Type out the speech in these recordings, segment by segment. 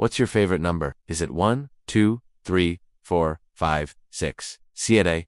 What's your favorite number? Is it 1, 2, 3, 4, 5, 6, 7, 8,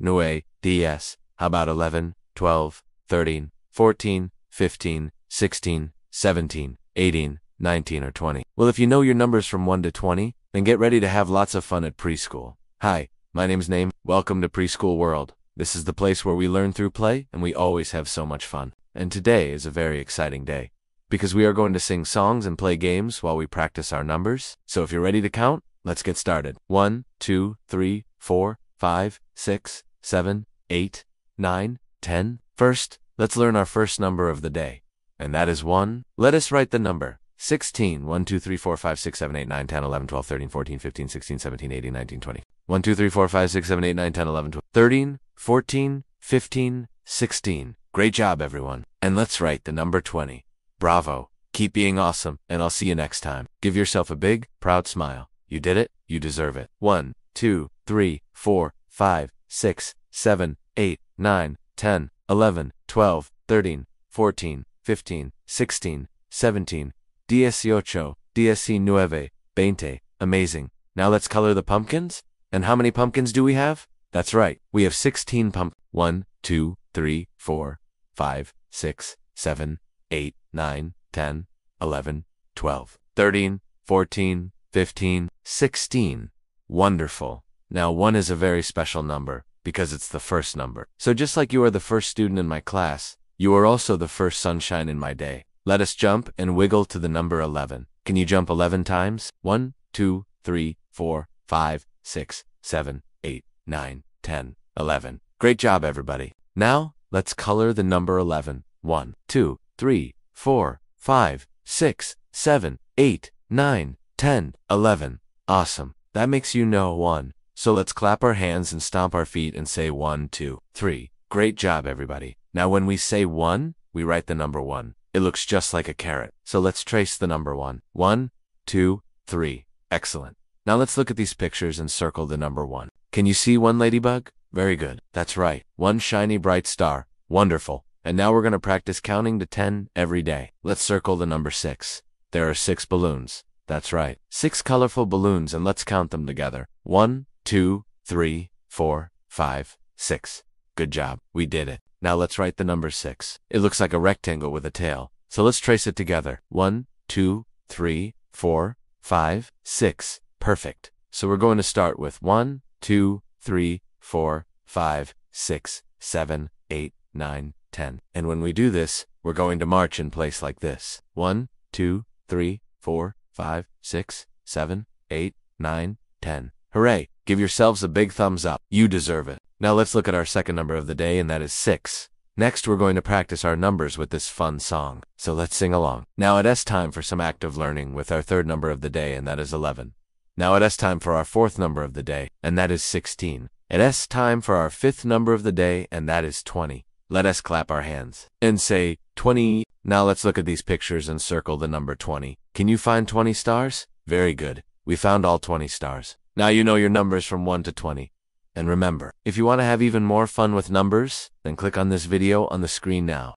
9, 10? How about 11, 12, 13, 14, 15, 16, 17, 18, 19, or 20? Well, if you know your numbers from 1 to 20, then get ready to have lots of fun at preschool. Hi, my name's Name. Welcome to Preschool World. This is the place where we learn through play, and we always have so much fun. And today is a very exciting day because we are going to sing songs and play games while we practice our numbers. So if you're ready to count, let's get started. 1, 2, 3, 4, 5, 6, 7, 8, 9, 10. First, let's learn our first number of the day. And that is 1. Let us write the number. 16, 1, 2, 3, 4, 5, 6, 7, 8, 9, 10, 11, 12, 13, 14, 15, 16, 17, 18, 19, 20. 1, 2, 3, 4, 5, 6, 7, 8, 9, 10, 11, 12, 13, 14, 15, 16. Great job, everyone. And let's write the number 20. Bravo. Keep being awesome, and I'll see you next time. Give yourself a big, proud smile. You did it. You deserve it. 1, 2, 3, 4, 5, 6, 7, 8, 9, 10, 11, 12, 13, 14, 15, 16, 17, dieciocho, diecinueve, veinte. Amazing. Now let's color the pumpkins. And how many pumpkins do we have? That's right. We have 16 pump. 1, 2, 3, 4, 5, 6, 7, 8, 9, 10, 11, 12, 13, 14, 15, 16. Wonderful. Now, 1 is a very special number because it's the first number. So just like you are the first student in my class, you are also the first sunshine in my day. Let us jump and wiggle to the number 11. Can you jump 11 times? 1, 2, 3, 4, 5, 6, 7, 8, 9, 10, 11. Great job, everybody. Now, let's color the number 11. 1, 2, 3, 4, 5, 6, 7, 8, 9, 10, 11. Awesome. That makes you know 1. So let's clap our hands and stomp our feet and say 1, 2, 3. Great job, everybody. Now, when we say 1, we write the number 1. It looks just like a carrot. So let's trace the number 1. 1, 2, 3. Excellent. Now let's look at these pictures and circle the number 1. Can you see one ladybug? Very good. That's right. One shiny bright star. Wonderful. And now we're going to practice counting to 10 every day. Let's circle the number 6. There are 6 balloons. That's right. 6 colorful balloons and let's count them together. One, two, three, four, five, six. Good job. We did it. Now let's write the number 6. It looks like a rectangle with a tail. So let's trace it together. One, two, three, four, five, six. Perfect. So we're going to start with one, two, three, four, five, six, seven, eight, nine, 10. And when we do this, we're going to march in place like this. 1, 2, 3, 4, 5, 6, 7, 8, 9, 10. Hooray! Give yourselves a big thumbs up. You deserve it. Now let's look at our second number of the day, and that is 6. Next, we're going to practice our numbers with this fun song. So let's sing along. Now it is time for some active learning with our third number of the day, and that is 11. Now it is time for our fourth number of the day, and that is 16. It is time for our fifth number of the day, and that is 20. Let us clap our hands and say 20. Now let's look at these pictures and circle the number 20. Can you find 20 stars? Very good. We found all 20 stars. Now you know your numbers from 1 to 20. And remember, if you want to have even more fun with numbers, then click on this video on the screen now.